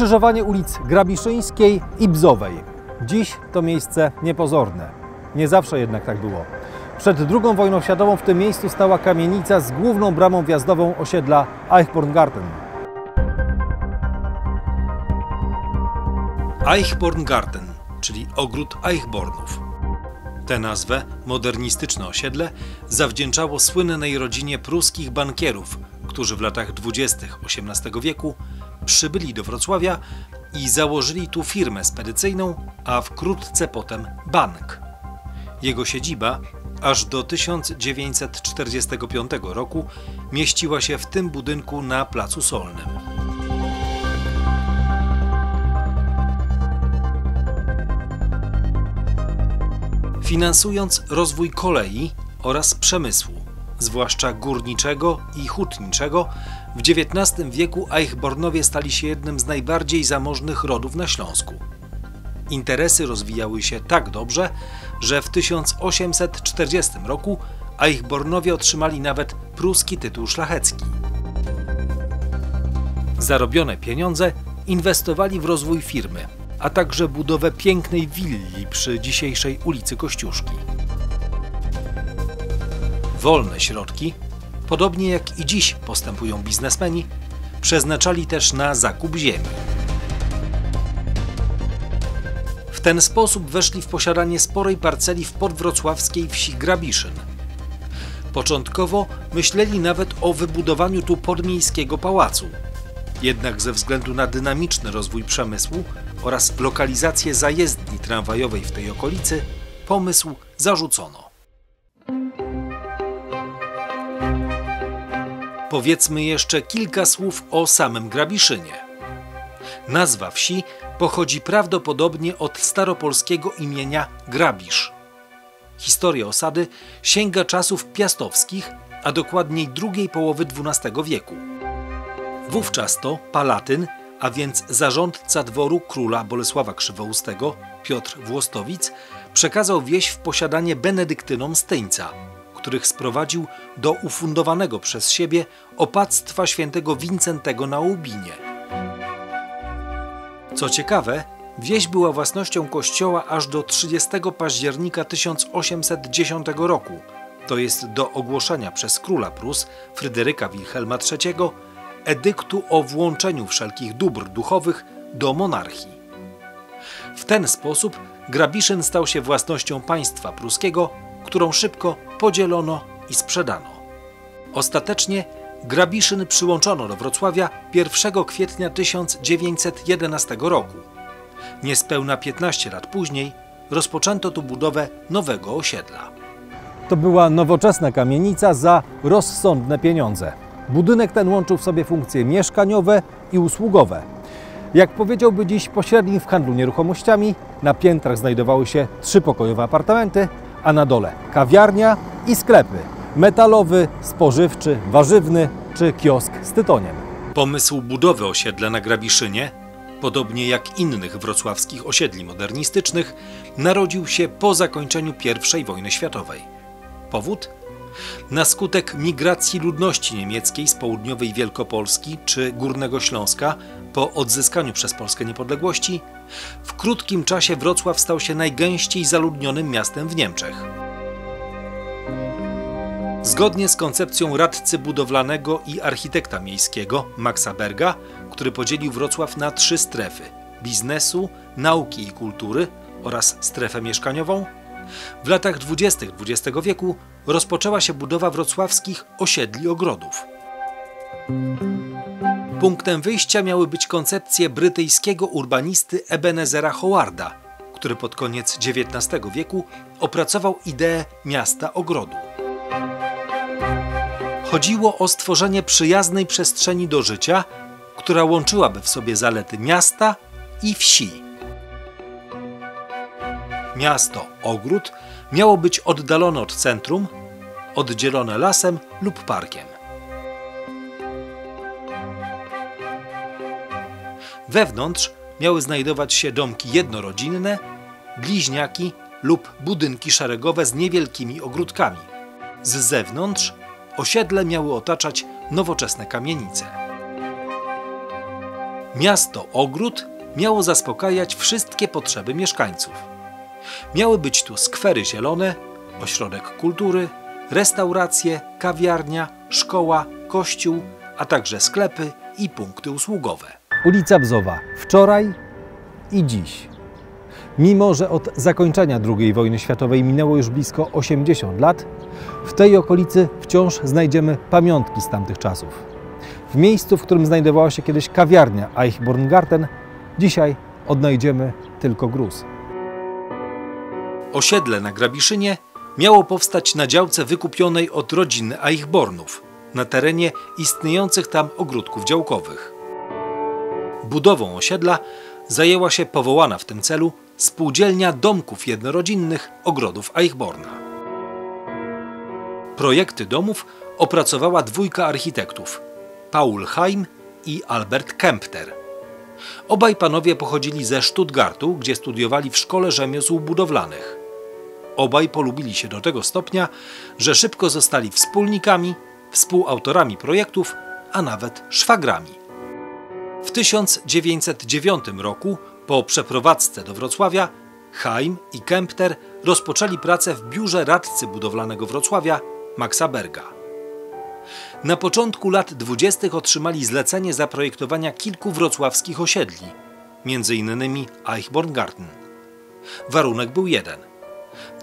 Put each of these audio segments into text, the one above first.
Skrzyżowanie ulic Grabiszyńskiej i Bzowej. Dziś to miejsce niepozorne. Nie zawsze jednak tak było. Przed II wojną światową w tym miejscu stała kamienica z główną bramą wjazdową osiedla Eichborngarten. Eichborngarten, czyli ogród Eichbornów. Tę nazwę modernistyczne osiedle zawdzięczało słynnej rodzinie pruskich bankierów, którzy w latach 20. XVIII wieku przybyli do Wrocławia i założyli tu firmę spedycyjną, a wkrótce potem bank. Jego siedziba aż do 1945 roku mieściła się w tym budynku na Placu Solnym. Finansując rozwój kolei oraz przemysłu, zwłaszcza górniczego i hutniczego, w XIX wieku Eichbornowie stali się jednym z najbardziej zamożnych rodów na Śląsku. Interesy rozwijały się tak dobrze, że w 1840 roku Eichbornowie otrzymali nawet pruski tytuł szlachecki. Zarobione pieniądze inwestowali w rozwój firmy, a także budowę pięknej willi przy dzisiejszej ulicy Kościuszki. Wolne środki, podobnie jak i dziś postępują biznesmeni, przeznaczali też na zakup ziemi. W ten sposób weszli w posiadanie sporej parceli w podwrocławskiej wsi Grabiszyn. Początkowo myśleli nawet o wybudowaniu tu podmiejskiego pałacu. Jednak ze względu na dynamiczny rozwój przemysłu oraz lokalizację zajezdni tramwajowej w tej okolicy, pomysł zarzucono. Powiedzmy jeszcze kilka słów o samym Grabiszynie. Nazwa wsi pochodzi prawdopodobnie od staropolskiego imienia Grabisz. Historia osady sięga czasów piastowskich, a dokładniej drugiej połowy XII wieku. Wówczas to Palatyn, a więc zarządca dworu króla Bolesława Krzywoustego, Piotr Włostowic, przekazał wieś w posiadanie benedyktynom Styńca, których sprowadził do ufundowanego przez siebie opactwa świętego Wincentego na Łubinie. Co ciekawe, wieś była własnością kościoła aż do 30 października 1810 roku, to jest do ogłoszenia przez króla Prus Fryderyka Wilhelma III edyktu o włączeniu wszelkich dóbr duchowych do monarchii. W ten sposób Grabiszyn stał się własnością państwa pruskiego, którą szybko podzielono i sprzedano. Ostatecznie Grabiszyn przyłączono do Wrocławia 1 kwietnia 1911 roku. Niespełna 15 lat później rozpoczęto tu budowę nowego osiedla. To była nowoczesna kamienica za rozsądne pieniądze. Budynek ten łączył w sobie funkcje mieszkaniowe i usługowe. Jak powiedziałby dziś pośrednik w handlu nieruchomościami, na piętrach znajdowały się trzypokojowe apartamenty, a na dole kawiarnia i sklepy metalowy, spożywczy, warzywny czy kiosk z tytoniem. Pomysł budowy osiedla na Grabiszynie, podobnie jak innych wrocławskich osiedli modernistycznych, narodził się po zakończeniu I wojny światowej. Powód? Na skutek migracji ludności niemieckiej z południowej Wielkopolski czy Górnego Śląska po odzyskaniu przez Polskę niepodległości, w krótkim czasie Wrocław stał się najgęściej zaludnionym miastem w Niemczech. Zgodnie z koncepcją radcy budowlanego i architekta miejskiego Maxa Berga, który podzielił Wrocław na trzy strefy: biznesu, nauki i kultury oraz strefę mieszkaniową, w latach 20. XX wieku rozpoczęła się budowa wrocławskich osiedli ogrodów. Punktem wyjścia miały być koncepcje brytyjskiego urbanisty Ebenezera Howarda, który pod koniec XIX wieku opracował ideę miasta ogrodu. Chodziło o stworzenie przyjaznej przestrzeni do życia, która łączyłaby w sobie zalety miasta i wsi. Miasto, ogród miało być oddalone od centrum, oddzielone lasem lub parkiem. Wewnątrz miały znajdować się domki jednorodzinne, bliźniaki lub budynki szeregowe z niewielkimi ogródkami. Z zewnątrz osiedle miały otaczać nowoczesne kamienice. Miasto Ogród miało zaspokajać wszystkie potrzeby mieszkańców. Miały być tu skwery zielone, ośrodek kultury, restauracje, kawiarnia, szkoła, kościół, a także sklepy i punkty usługowe. Ulica Bzowa wczoraj i dziś. Mimo, że od zakończenia II wojny światowej minęło już blisko 80 lat, w tej okolicy wciąż znajdziemy pamiątki z tamtych czasów. W miejscu, w którym znajdowała się kiedyś kawiarnia Eichborngarten, dzisiaj odnajdziemy tylko gruz. Osiedle na Grabiszynie miało powstać na działce wykupionej od rodziny Eichbornów na terenie istniejących tam ogródków działkowych. Budową osiedla zajęła się powołana w tym celu spółdzielnia domków jednorodzinnych ogrodów Eichborna. Projekty domów opracowała dwójka architektów Paul Heim i Albert Kempter. Obaj panowie pochodzili ze Stuttgartu, gdzie studiowali w szkole rzemiosł budowlanych. Obaj polubili się do tego stopnia, że szybko zostali wspólnikami, współautorami projektów, a nawet szwagrami. W 1909 roku, po przeprowadzce do Wrocławia, Heim i Kempter rozpoczęli pracę w biurze radcy budowlanego Wrocławia Maxa Berga. Na początku lat 20. otrzymali zlecenie zaprojektowania kilku wrocławskich osiedli, m.in. Eichborngarten. Warunek był jeden.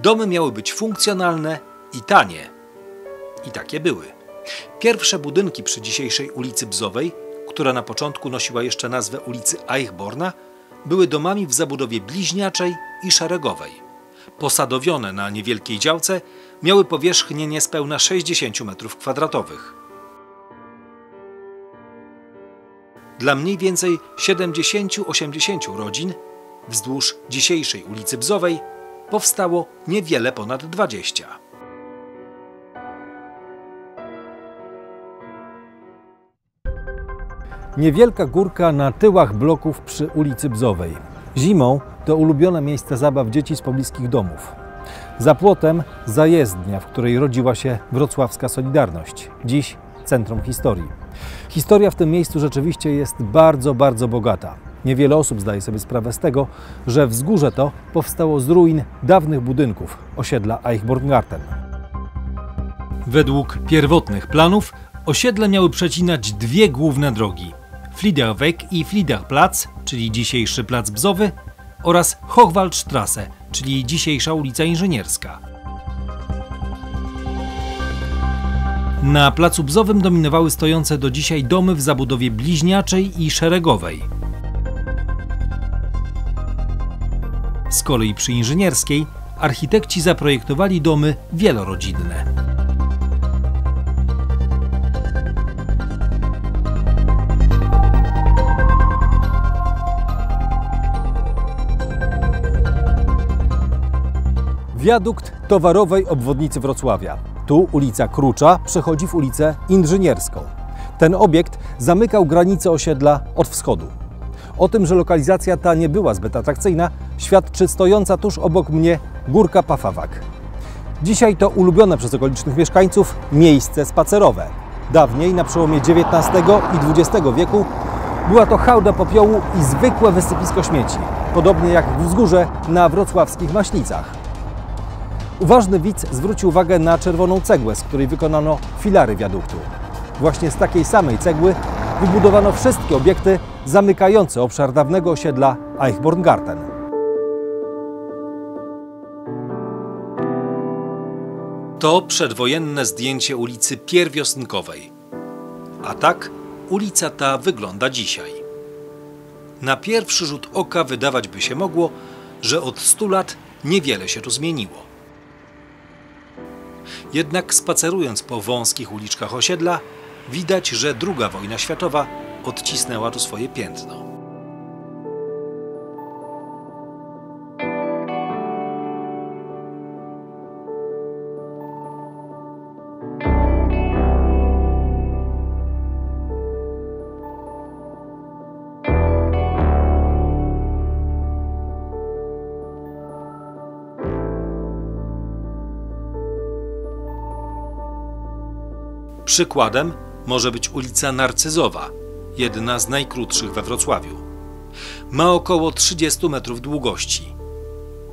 Domy miały być funkcjonalne i tanie. I takie były. Pierwsze budynki przy dzisiejszej ulicy Bzowej, która na początku nosiła jeszcze nazwę ulicy Eichborna, były domami w zabudowie bliźniaczej i szeregowej. Posadowione na niewielkiej działce, miały powierzchnię niespełna 60 m2. Dla mniej więcej 70-80 rodzin wzdłuż dzisiejszej ulicy Bzowej powstało niewiele ponad 20. Niewielka górka na tyłach bloków przy ulicy Bzowej. Zimą to ulubione miejsce zabaw dzieci z pobliskich domów. Za płotem zajezdnia, w której rodziła się wrocławska Solidarność, dziś centrum historii. Historia w tym miejscu rzeczywiście jest bardzo, bardzo bogata. Niewiele osób zdaje sobie sprawę z tego, że wzgórze to powstało z ruin dawnych budynków osiedla Eichborngarten. Według pierwotnych planów osiedle miały przecinać dwie główne drogi: Fliederweg i Fliederplatz, czyli dzisiejszy Plac Bzowy, oraz Hochwaldstrasse, czyli dzisiejsza ulica Inżynierska. Na placu Bzowym dominowały stojące do dzisiaj domy w zabudowie bliźniaczej i szeregowej. Z kolei przy Inżynierskiej architekci zaprojektowali domy wielorodzinne. Wiadukt towarowej obwodnicy Wrocławia. Tu ulica Krucza przechodzi w ulicę Inżynierską. Ten obiekt zamykał granicę osiedla od wschodu. O tym, że lokalizacja ta nie była zbyt atrakcyjna, świadczy stojąca tuż obok mnie górka Pafawak. Dzisiaj to ulubione przez okolicznych mieszkańców miejsce spacerowe. Dawniej, na przełomie XIX i XX wieku, była to hałda popiołu i zwykłe wysypisko śmieci, podobnie jak wzgórze na wrocławskich Maślicach. Uważny widz zwrócił uwagę na czerwoną cegłę, z której wykonano filary wiaduktu. Właśnie z takiej samej cegły wybudowano wszystkie obiekty zamykające obszar dawnego osiedla Eichborngarten. To przedwojenne zdjęcie ulicy Pierwiosnkowej. A tak ulica ta wygląda dzisiaj. Na pierwszy rzut oka wydawać by się mogło, że od 100 lat niewiele się tu zmieniło. Jednak spacerując po wąskich uliczkach osiedla, widać, że II wojna światowa odcisnęła tu swoje piętno. Przykładem może być ulica Narcyzowa, jedna z najkrótszych we Wrocławiu. Ma około 30 metrów długości.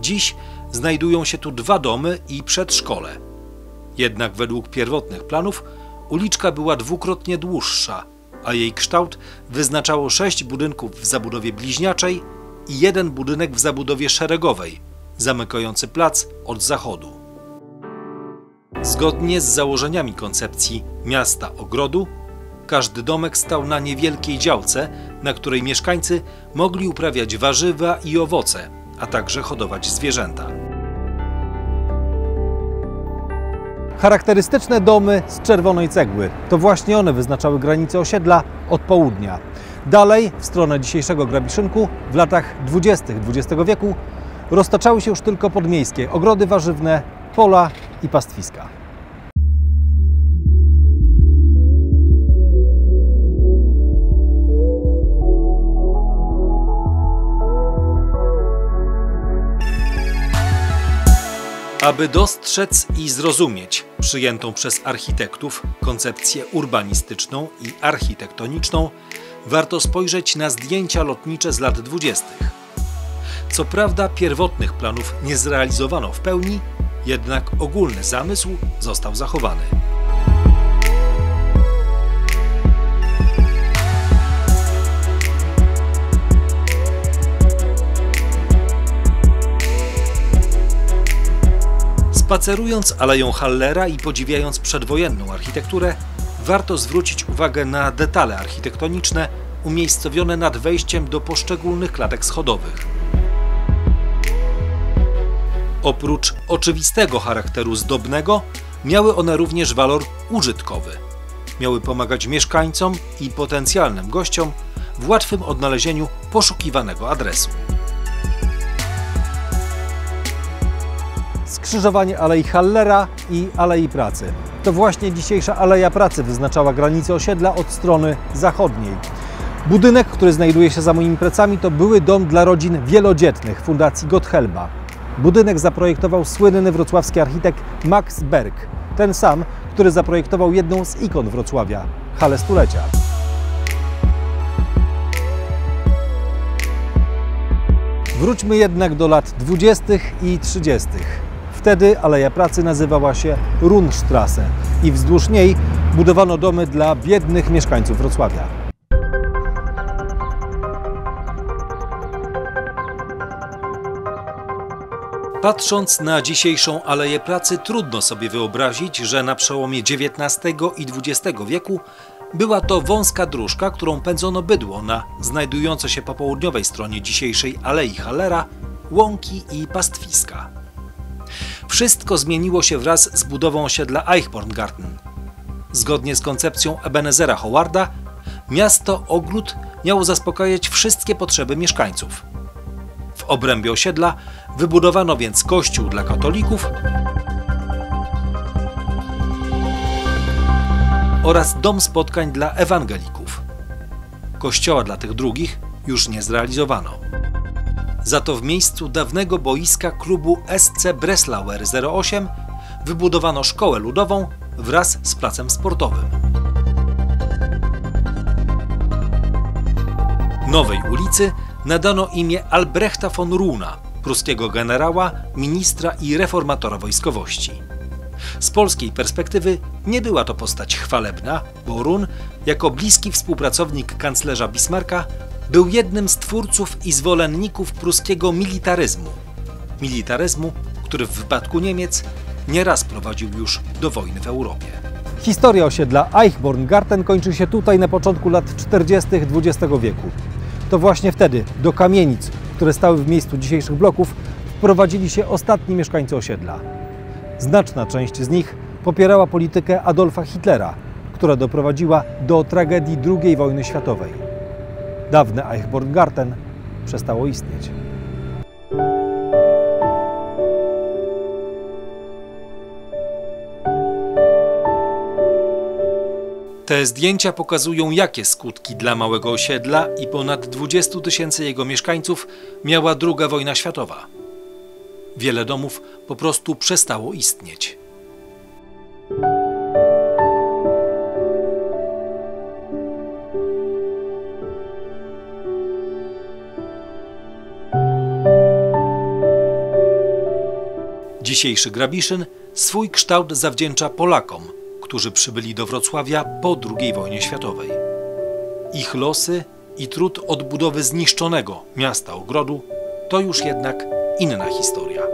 Dziś znajdują się tu dwa domy i przedszkole. Jednak według pierwotnych planów uliczka była dwukrotnie dłuższa, a jej kształt wyznaczało sześć budynków w zabudowie bliźniaczej i jeden budynek w zabudowie szeregowej, zamykający plac od zachodu. Zgodnie z założeniami koncepcji miasta ogrodu, każdy domek stał na niewielkiej działce, na której mieszkańcy mogli uprawiać warzywa i owoce, a także hodować zwierzęta. Charakterystyczne domy z czerwonej cegły. To właśnie one wyznaczały granice osiedla od południa. Dalej, w stronę dzisiejszego Grabiszynku, w latach 20. XX wieku roztaczały się już tylko podmiejskie ogrody warzywne, pola i pastwiska. Aby dostrzec i zrozumieć przyjętą przez architektów koncepcję urbanistyczną i architektoniczną, warto spojrzeć na zdjęcia lotnicze z lat 20. Co prawda, pierwotnych planów nie zrealizowano w pełni, jednak ogólny zamysł został zachowany. Spacerując aleją Hallera i podziwiając przedwojenną architekturę, warto zwrócić uwagę na detale architektoniczne umiejscowione nad wejściem do poszczególnych klatek schodowych. Oprócz oczywistego charakteru zdobnego, miały one również walor użytkowy. Miały pomagać mieszkańcom i potencjalnym gościom w łatwym odnalezieniu poszukiwanego adresu. Skrzyżowanie Alei Hallera i Alei Pracy. To właśnie dzisiejsza Aleja Pracy wyznaczała granice osiedla od strony zachodniej. Budynek, który znajduje się za moimi plecami, to były dom dla rodzin wielodzietnych Fundacji Gotthelba. Budynek zaprojektował słynny wrocławski architekt Max Berg, ten sam, który zaprojektował jedną z ikon Wrocławia halę stulecia. Wróćmy jednak do lat 20. i 30. Wtedy Aleja Pracy nazywała się Rundstrasse i wzdłuż niej budowano domy dla biednych mieszkańców Wrocławia. Patrząc na dzisiejszą Aleję Pracy, trudno sobie wyobrazić, że na przełomie XIX i XX wieku była to wąska dróżka, którą pędzono bydło na znajdujące się po południowej stronie dzisiejszej Alei Hallera łąki i pastwiska. Wszystko zmieniło się wraz z budową osiedla Eichborngarten. Zgodnie z koncepcją Ebenezera Howarda, miasto ogród miało zaspokajać wszystkie potrzeby mieszkańców. W obrębie osiedla wybudowano więc kościół dla katolików oraz dom spotkań dla ewangelików. Kościoła dla tych drugich już nie zrealizowano. Za to w miejscu dawnego boiska klubu SC Breslauer 08 wybudowano szkołę ludową wraz z placem sportowym. Nowej ulicy nadano imię Albrechta von Runa, pruskiego generała, ministra i reformatora wojskowości. Z polskiej perspektywy nie była to postać chwalebna, bo Run, jako bliski współpracownik kanclerza Bismarcka, był jednym z twórców i zwolenników pruskiego militaryzmu. Militaryzmu, który w wypadku Niemiec nieraz prowadził już do wojny w Europie. Historia osiedla Eichborngarten kończy się tutaj na początku lat 40. XX wieku. To właśnie wtedy do kamienic, które stały w miejscu dzisiejszych bloków, wprowadzili się ostatni mieszkańcy osiedla. Znaczna część z nich popierała politykę Adolfa Hitlera, która doprowadziła do tragedii II wojny światowej. Dawne Eichborngarten przestało istnieć. Te zdjęcia pokazują, jakie skutki dla małego osiedla i ponad 20 tysięcy jego mieszkańców miała II wojna światowa. Wiele domów po prostu przestało istnieć. Dzisiejszy Grabiszyn swój kształt zawdzięcza Polakom, którzy przybyli do Wrocławia po II wojnie światowej. Ich losy i trud odbudowy zniszczonego miasta ogrodu to już jednak inna historia.